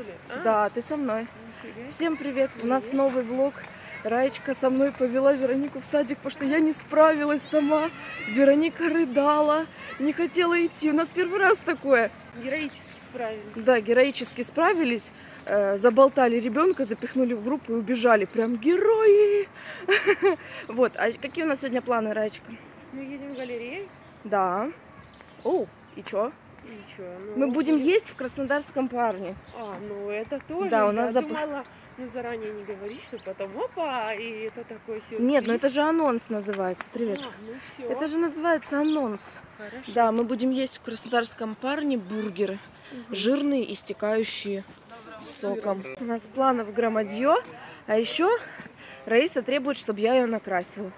что ли? А, Да, ты со мной. Всем привет! У нас новый влог. Раечка со мной повела Веронику в садик, потому что я не справилась сама. Вероника рыдала, не хотела идти. У нас первый раз такое. Героически справились. Да, героически справились. э, Заболтали ребенка, запихнули в группу и убежали. Прям герои! Вот, а какие у нас сегодня планы, Раечка? Мы едем в галерею. Да. О, и чё? И? Ну, Мы будем есть в Краснодарском парне. А, ну это тоже. Да, у Я нас зап- думала, ну заранее не говоришь, что потом опа, и это такой сюрприз. Нет, ну это же анонс называется. Привет. А, ну все. Это же называется анонс. Хорошо. Да, мы будем есть в Краснодарском парне бургеры. Жирные, истекающие соком. У нас планов громадье. А еще Раиса требует, чтобы я ее накрасила.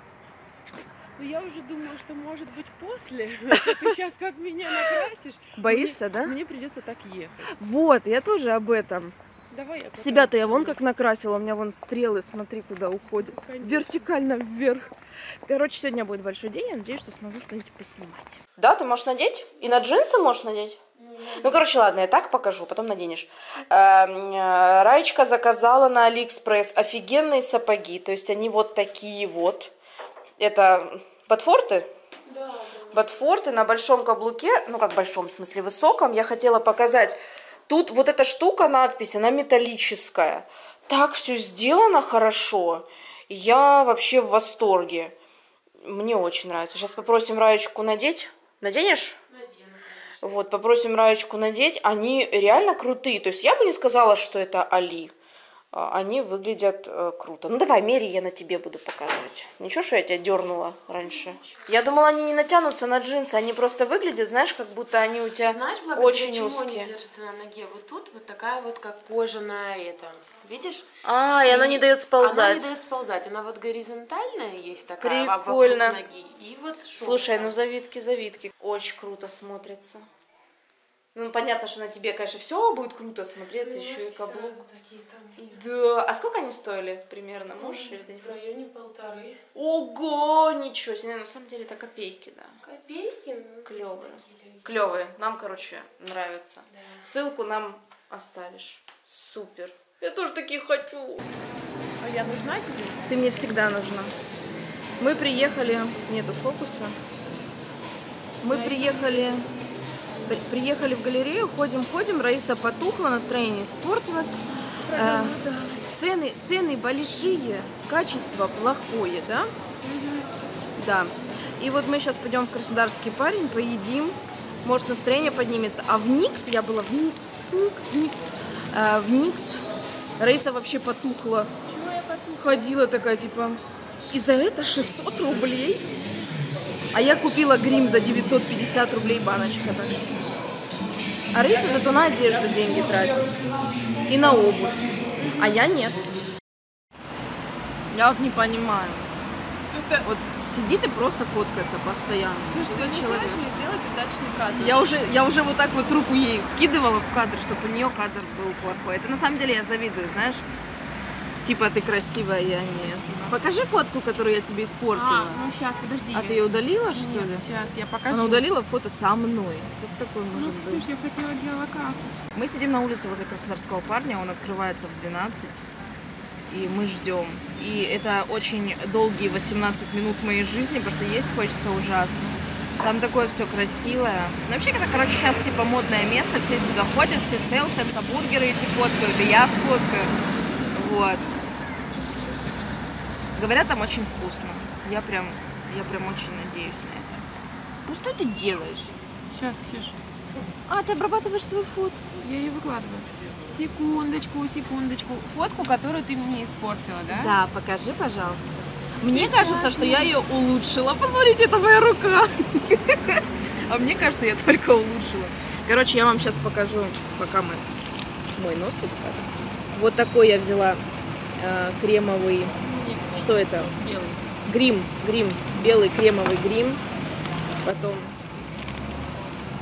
Ну я уже думала, что может быть после. Ты сейчас как меня накрасишь. Боишься, да? Мне придется так ехать. Вот, я тоже об этом. Давай я покажу. Себя-то я вон как накрасила. У меня вон стрелы, смотри, куда уходят. Конечно. Вертикально вверх. Короче, сегодня будет большой день. Я надеюсь, что смогу что-нибудь поснимать. Да, ты можешь надеть? И на джинсы можешь надеть? Ну, короче, ладно, я так покажу, потом наденешь. Эм, э, Раечка заказала на Алиэкспресс офигенные сапоги. То есть они вот такие вот. Это ботфорты? Да, Ботфорты на большом каблуке, ну как большом, в смысле высоком. Я хотела показать. Тут вот эта штука, надпись, она металлическая. Так все сделано хорошо. Я вообще в восторге. Мне очень нравится. Сейчас попросим Раечку надеть. Наденешь? Вот, попросим Раечку надеть. Они реально крутые. То есть я бы не сказала, что это Али. А, Они выглядят э, круто. Ну давай, мери, я на тебе буду показывать. Ничего, что я тебя дернула раньше? Я думала, они не натянутся на джинсы. Они просто выглядят, знаешь, как будто они у тебя Знаешь, благодаря очень чему они узкие. держатся на ноге? Вот тут вот такая вот как кожаная это. Видишь? А, и она не дает Она сползать. не дает сползать. Она вот горизонтальная есть такая Прикольно. вокруг ноги. И вот Слушай, ну завитки, завитки. Очень круто смотрится. Ну, понятно, что на тебе, конечно, все будет круто смотреться, еще и каблук. Такие тонкие. Да, а сколько они стоили примерно, можешь? или ты не В районе полторы. Ого, ничего себе, на самом деле это копейки, да. Копейки. ну, Клевые. Клевые, нам, короче, нравится. Да. Ссылку нам оставишь. Супер. Я тоже такие хочу. А я нужна тебе? Ты мне всегда нужна. Мы приехали... Нету фокуса. Мы приехали... при- Приехали в галерею, ходим, ходим. Раиса потухла, настроение испортилось. Э, цены, цены большие, качество плохое, да? Да. И вот мы сейчас пойдем в Краснодарский парень, поедим. Может, настроение поднимется. А в Никс, я была в Никс, Никс, Никс. Э, в Никс Раиса вообще потухла. Чего я потухла? Ходила такая, типа, и за это 600 рублей? А я купила грим за 950 рублей баночка, так что. А Раиса зато на одежду деньги тратит. И на обувь. А я нет. Я вот не понимаю. Вот сидит и просто фоткается постоянно. Слушай, ты мешаешь человек. мне сделать удачный кадр. Я уже, я уже вот так вот руку ей вкидывала в кадр, чтобы у нее кадр был плохой. Это на самом деле я завидую, знаешь? Типа ты красивая, я нет. Покажи фотку, которую я тебе испортила. А, ну сейчас, подожди. А ты ее удалила, что ли? Сейчас, я покажу. Она удалила фото со мной. Как такое Ну, может быть? Ксюш, я хотела геолокацию. Мы сидим на улице возле Краснодарского парня, он открывается в 12, и мы ждем. И это очень долгие 18 минут моей жизни, потому что есть хочется ужасно. Там такое все красивое. Ну, вообще, это, короче, сейчас типа модное место, все сюда ходят, все селфятся, бургеры эти фоткают, и я сфоткаю. Вот. Говорят, там очень вкусно. Я прям, я прям очень надеюсь на это. Ну что ты делаешь? Сейчас, Ксюш, А, ты обрабатываешь свою фотку. я ее выкладываю. Секундочку, секундочку. Фотку, которую ты мне испортила, да? Да, покажи, пожалуйста. Мне Сейчас кажется, что я ее улучшила. Посмотрите, это моя рука. А мне кажется, я только улучшила. Короче, я вам сейчас покажу, пока мы... Мой нос тут скажем. Вот такой я взяла э, кремовый... Что это? Белый. Грим. Грим. Белый кремовый грим. Потом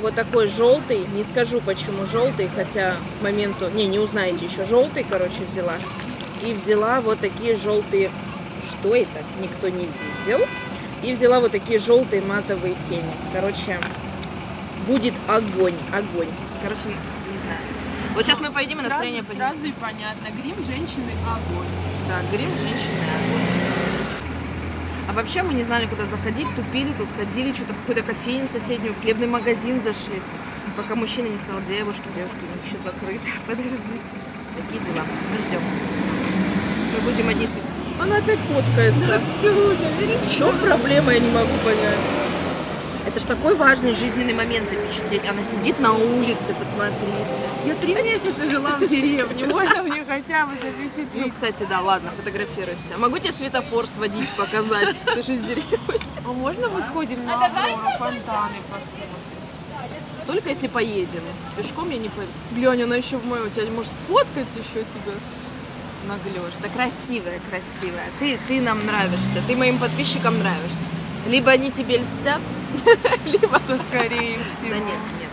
вот такой желтый. Не скажу, почему желтый, хотя к моменту... Не, не узнаете еще. Желтый, короче, взяла. И взяла вот такие желтые... Что это? Никто не видел. И взяла вот такие желтые матовые тени. Короче, будет огонь. Огонь. Короче, не знаю. Вот сейчас мы поедим, и Сразу, настроение поднимется. сразу и понятно. Грим женщины огонь. Да, грим женщины огонь. А вообще мы не знали, куда заходить, тупили, тут ходили, что-то в какую-то кофейню соседнюю, в хлебный магазин зашли. Пока мужчина не сказал, девушки, них еще закрыто, подождите. Такие дела, мы ждем. Мы будем одни спать. Она опять фоткается. Все уже, В чем проблема, я не могу понять. Это ж такой важный жизненный момент запечатлеть. Она сидит на улице, посмотрите. Я три месяца жила в деревне. Можно мне хотя бы Ну, запечатлеть? кстати, да, ладно, фотографируйся. Могу тебе светофор сводить, показать? Ты же из деревни. А можно мы сходим на Аврору, фонтаны посмотрим? Только если поедем. Пешком я не поеду. Глянь, она еще в мою. Тебя может сфоткать еще тебя? Наглешь. Да красивая, красивая. Ты, ты нам нравишься. Ты моим подписчикам нравишься. Либо они тебе льстят, либо... То скорее всего. Да нет, нет.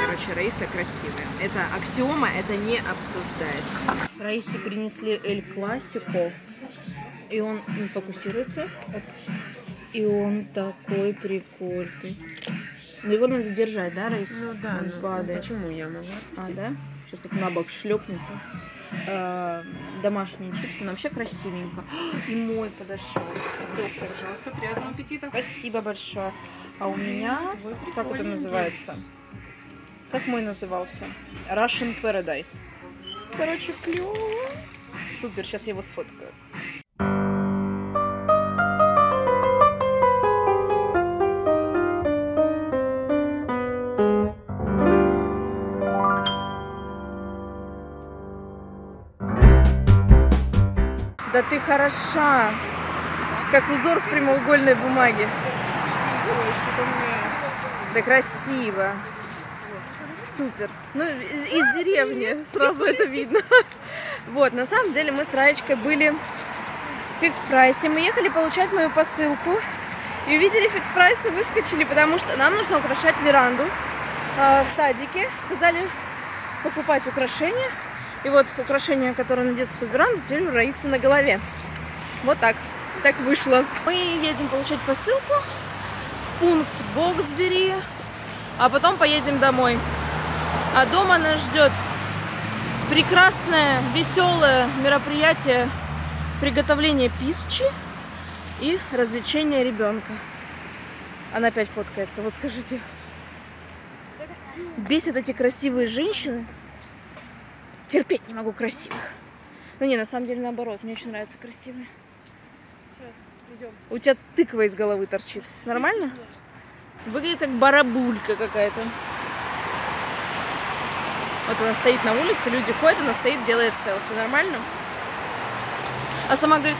Короче, Раиса красивая. Это аксиома, это не обсуждается. Раисе принесли Эль Классико. И он не фокусируется. И он такой прикольный. Но его надо держать, да, Раиса? Ну да, Он ну, падает. почему я могу? А, да? Сейчас так на бок шлепнется. Э, домашние чипсы, но вообще красивенько. И мой подошел. Пожалуйста, приятного аппетита. Спасибо большое. А у меня, как это называется? Как мой назывался? Russian Paradise. Короче, клево. Супер, сейчас я его сфоткаю. Хороша, как узор в прямоугольной бумаге. Да красиво. Супер. Ну, из, из деревни сразу это видно. Вот, на самом деле мы с Раечкой были в Fix Price е. Мы ехали получать мою посылку. И увидели Fix Price и выскочили, потому что нам нужно украшать веранду э, в садике. Сказали покупать украшения. И вот украшение, которое на детскую веранду, теперь у Раисы на голове. Вот так. Так вышло. Мы едем получать посылку в пункт Боксбери, а потом поедем домой. А дома нас ждет прекрасное, веселое мероприятие приготовления пищи и развлечения ребенка. Она опять фоткается. Вот скажите, бесят эти красивые женщины. Терпеть не могу красивых. Ну не, на самом деле наоборот, мне очень нравятся красивые. У тебя тыква из головы торчит. Нормально? Выглядит как барабулька какая-то. Вот она стоит на улице, люди ходят, она стоит, делает селфи. Нормально? А сама говорит,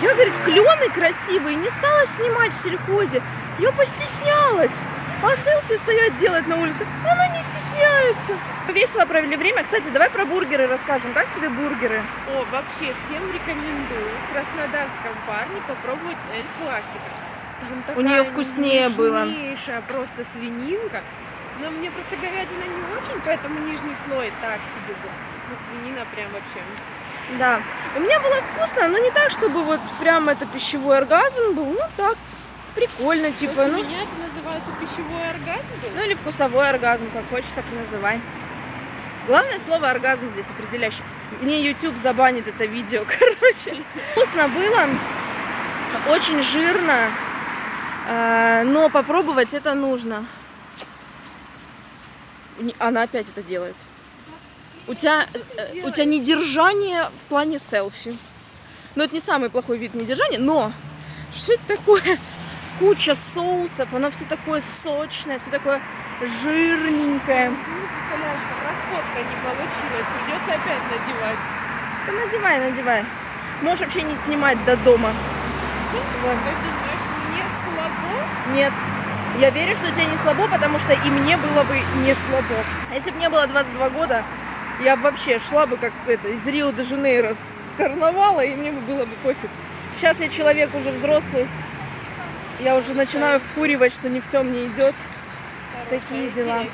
я, говорит, клены красивые, не стала снимать в сельхозе. Я постеснялась. А селфи стоять делать на улице. Она не стесняется. Весело провели время. Кстати, давай про бургеры расскажем. Как тебе бургеры? О, вообще, всем рекомендую в краснодарском парне попробовать Эль Классика. У такая вкуснее было. просто свининка. Но мне просто говядина не очень, поэтому нижний слой так себе был. Но свинина прям вообще. Да. У меня было вкусно, но не так, чтобы вот прям это пищевой оргазм был. Ну так, прикольно, типа, ну, у меня это называется пищевой оргазм был. ну или вкусовой оргазм, как хочешь, так и называй. Главное слово оргазм здесь определяющее. Мне YouTube забанит это видео, короче. Вкусно было, очень жирно, э, но попробовать это нужно. Она опять это делает. У тебя, э, у тебя недержание в плане селфи. Ну, это не самый плохой вид недержания, но что это такое? Куча соусов, оно все такое сочное, все такое жирненькое. Ну, представляешь, как раз фотка не получилась. Придется опять надевать. Да надевай, надевай. Можешь вообще не снимать до дома. Вот. Думаешь, мне слабо? Нет. Я верю, что тебе не слабо, потому что и мне было бы не слабо. Если бы мне было 22 года, я б вообще шла бы как это, из Рио-де-Жанейро с карнавала, и мне бы было бы пофиг. Сейчас я человек уже взрослый. Я уже начинаю вкуривать, что не все мне идет. Такие дела.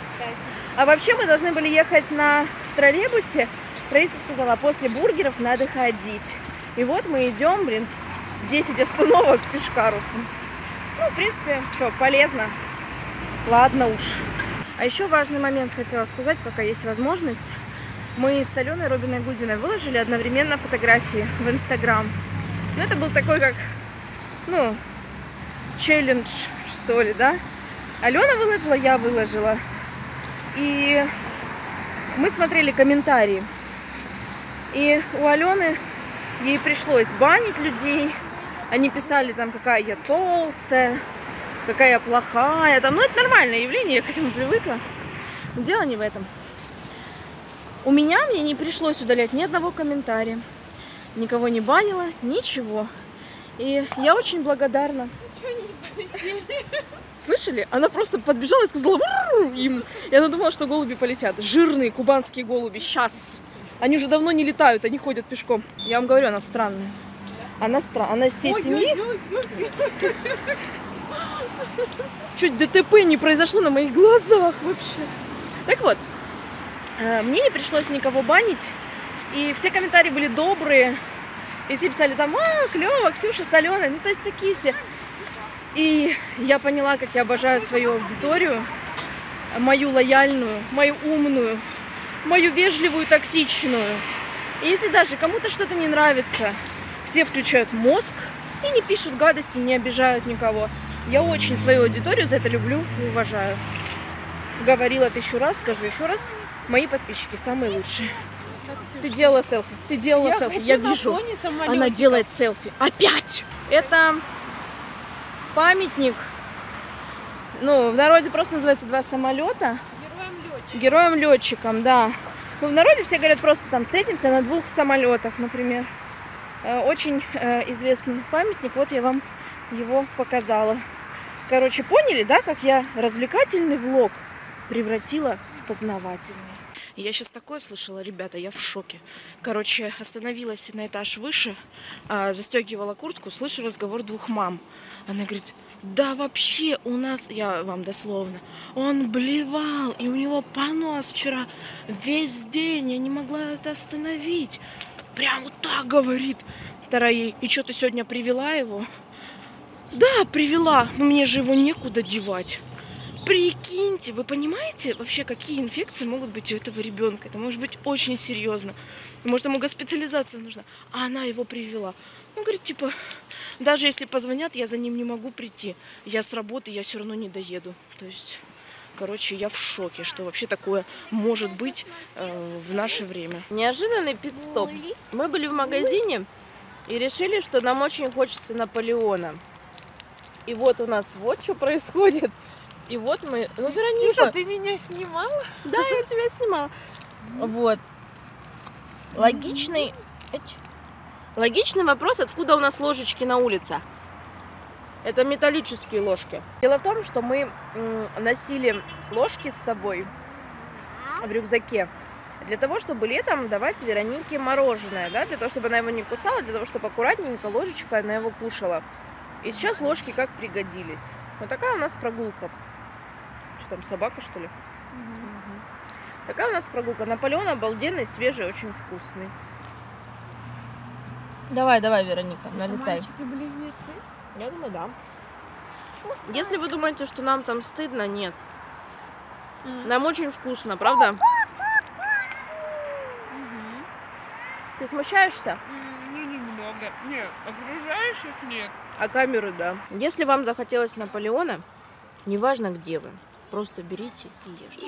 А вообще мы должны были ехать на троллейбусе. Раиса сказала, «А после бургеров надо ходить. И вот мы идем, блин, 10 остановок пешкарусом. Ну, в принципе, что, полезно. Ладно уж. А еще важный момент хотела сказать, пока есть возможность. Мы с Аленой Робиной Гудиной выложили одновременно фотографии в Инстаграм. Ну, это был такой, как, ну, челлендж, что ли, да? Алена выложила, я выложила. И мы смотрели комментарии. И у Алены ей пришлось банить людей. Они писали там, какая я толстая, какая я плохая. Там, ну, это нормальное явление, я к этому привыкла. Дело не в этом. У меня мне не пришлось удалять ни одного комментария. Никого не банила, ничего. И я очень благодарна. Слышали? Она просто подбежала и сказала им. И она думала, что голуби полетят. Жирные кубанские голуби. Сейчас. Они уже давно не летают, они ходят пешком. Я вам говорю, она странная. Она странная. Она из всей семьи. Чуть ДТП не произошло на моих глазах вообще. Так вот, э, мне не пришлось никого банить. И все комментарии были добрые. И все писали там, а, клево, Ксюша с Аленой. Ну, то есть такие все. И я поняла, как я обожаю свою аудиторию, мою лояльную, мою умную, мою вежливую, тактичную. И если даже кому-то что-то не нравится, все включают мозг и не пишут гадости, не обижают никого. Я очень свою аудиторию за это люблю и уважаю. Говорила тысячу раз, скажу еще раз. Мои подписчики самые лучшие. Ты делала селфи. Ты делала Я селфи. Я вижу. Она делает селфи. Опять! Это памятник. Ну, в народе просто называется два самолета. Героям летчик. Героям-летчикам, да. Ну, в народе все говорят просто там встретимся на двух самолетах, например. Э, Очень э, известный памятник. Вот я вам его показала. Короче, поняли, да, как я развлекательный влог превратила в познавательный. Я сейчас такое слышала, ребята, я в шоке. Короче, остановилась на этаж выше, а, застегивала куртку, слышу разговор двух мам. Она говорит, да вообще у нас, я вам дословно, он блевал, и у него понос вчера весь день, я не могла это остановить. Прям вот так говорит. Вторая ей, и что ты сегодня привела его? Да, привела, но мне же его некуда девать. Прикиньте, вы понимаете вообще, какие инфекции могут быть у этого ребенка? Это может быть очень серьезно. Может, ему госпитализация нужна. А она его привела. Ну, говорит, типа, даже если позвонят, я за ним не могу прийти. Я с работы, я все равно не доеду. То есть, короче, я в шоке, что вообще такое может быть э, в наше время. Неожиданный пит-стоп. Мы были в магазине и решили, что нам очень хочется Наполеона. И вот у нас вот что происходит. И вот мы... Ну, Вероника, Слушай, ты меня снимала? да, я тебя снимала. Вот. Логичный... Логичный вопрос, откуда у нас ложечки на улице? Это металлические ложки. Дело в том, что мы носили ложки с собой в рюкзаке для того, чтобы летом давать Веронике мороженое, да, для того, чтобы она его не кусала, для того, чтобы аккуратненько ложечкой она его кушала. И сейчас ложки как пригодились. Вот такая у нас прогулка. Что там, собака, что ли? Мгм. Такая у нас прогулка. Наполеон обалденный, свежий, очень вкусный. Давай, давай, Вероника, налетай. Мальчики-близнецы. Я думаю, да. Если вы думаете, что нам там стыдно, нет. Нам очень вкусно, правда? Ты смущаешься? Ну, немного. Нет, окружающих нет. А камеры, да. Если вам захотелось Наполеона, неважно где вы, просто берите и ешьте.